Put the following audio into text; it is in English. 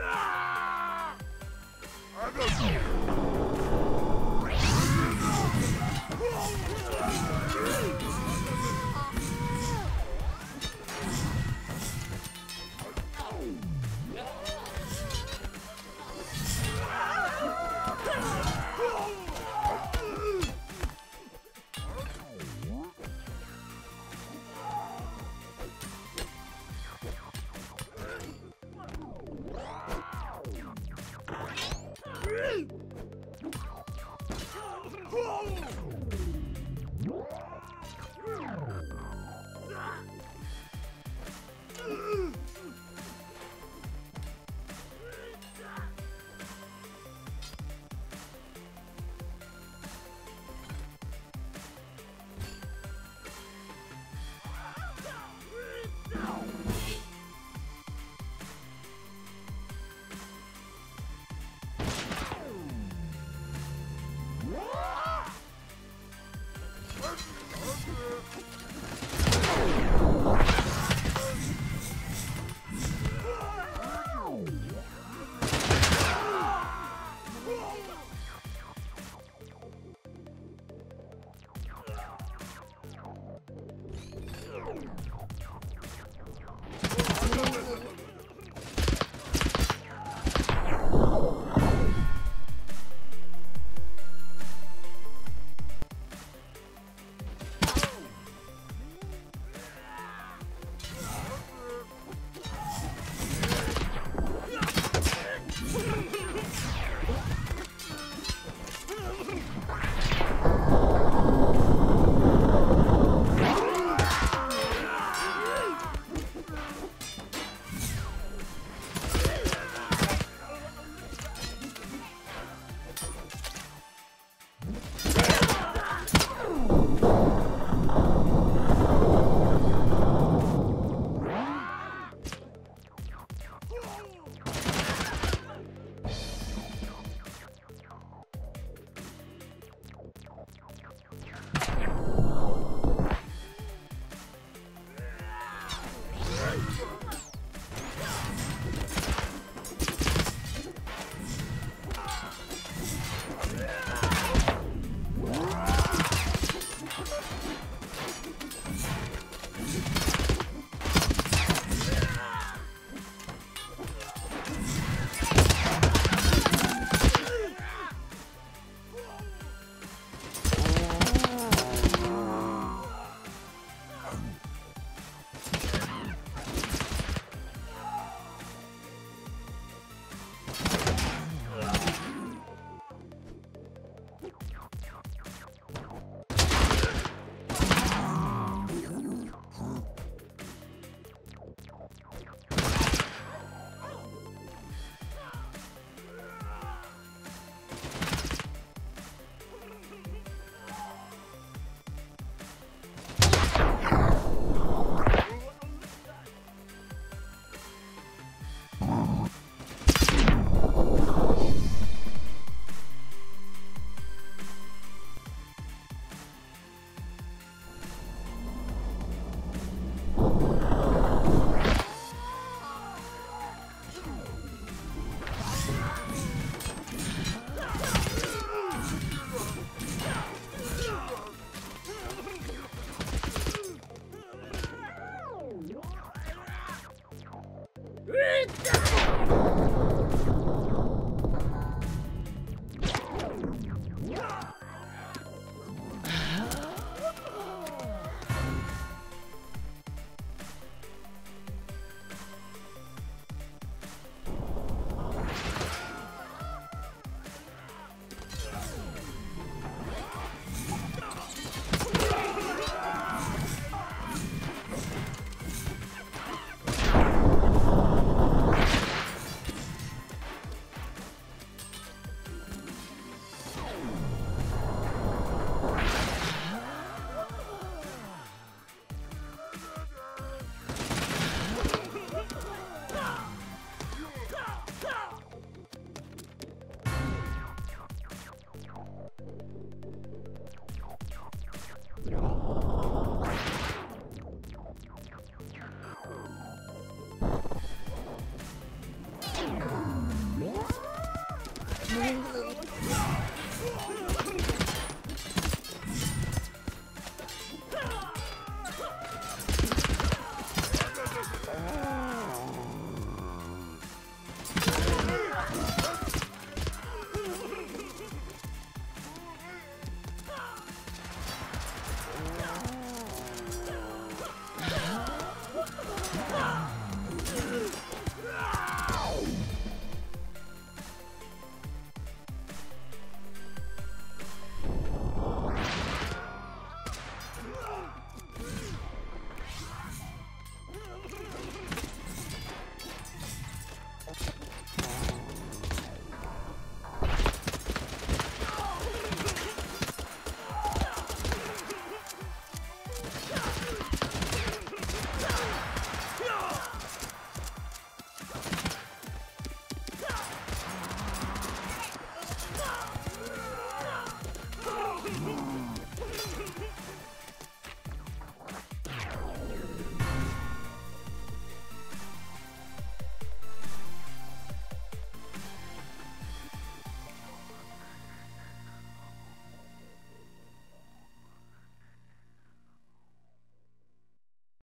I'm a... Whoa!